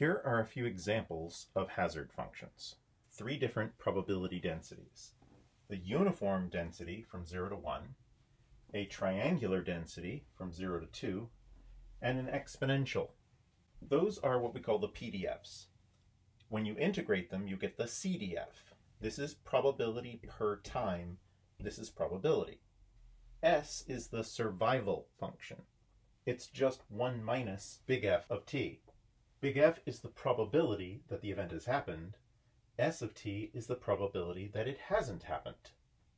Here are a few examples of hazard functions. Three different probability densities. The uniform density from 0 to 1, a triangular density from 0 to 2, and an exponential. Those are what we call the PDFs. When you integrate them, you get the CDF. This is probability per time. This is probability. S is the survival function. It's just 1 minus big F of t. Big F is the probability that the event has happened. S of t is the probability that it hasn't happened.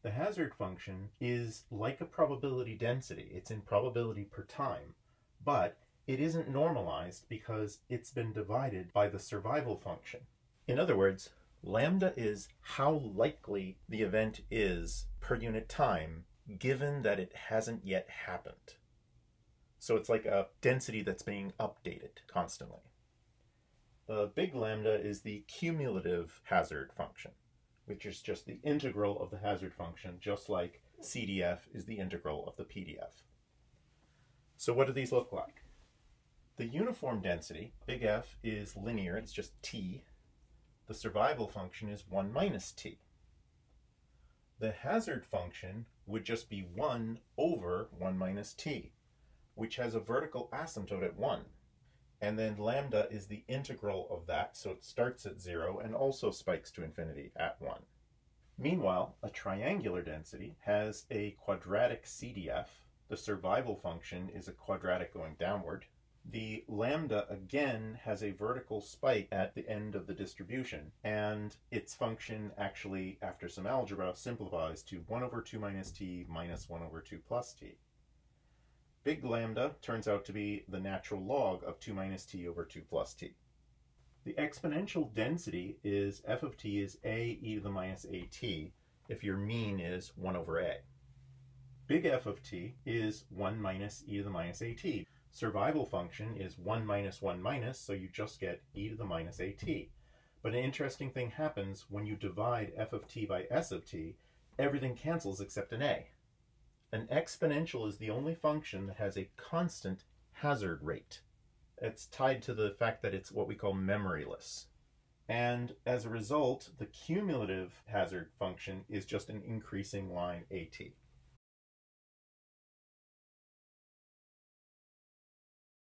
The hazard function is like a probability density. It's in probability per time, but it isn't normalized because it's been divided by the survival function. In other words, lambda is how likely the event is per unit time given that it hasn't yet happened. So it's like a density that's being updated constantly. The big lambda is the cumulative hazard function, which is just the integral of the hazard function, just like CDF is the integral of the PDF. So what do these look like? The uniform density, big F, is linear, it's just t. The survival function is 1 minus t. The hazard function would just be 1 over 1 minus t, which has a vertical asymptote at 1. And then lambda is the integral of that, so it starts at 0 and also spikes to infinity at 1. Meanwhile, a triangular density has a quadratic CDF. The survival function is a quadratic going downward. The lambda again has a vertical spike at the end of the distribution, and its function actually, after some algebra, simplifies to 1 over 2 minus t minus 1 over 2 plus t. Big lambda turns out to be the natural log of 2 minus t over 2 plus t. The exponential density is f of t is a e to the minus at if your mean is 1 over a. Big F of t is 1 minus e to the minus at. Survival function is 1 minus 1 minus, so you just get e to the minus at. But an interesting thing happens when you divide f of t by s of t, everything cancels except an a. An exponential is the only function that has a constant hazard rate. It's tied to the fact that it's what we call memoryless. And as a result, the cumulative hazard function is just an increasing line at.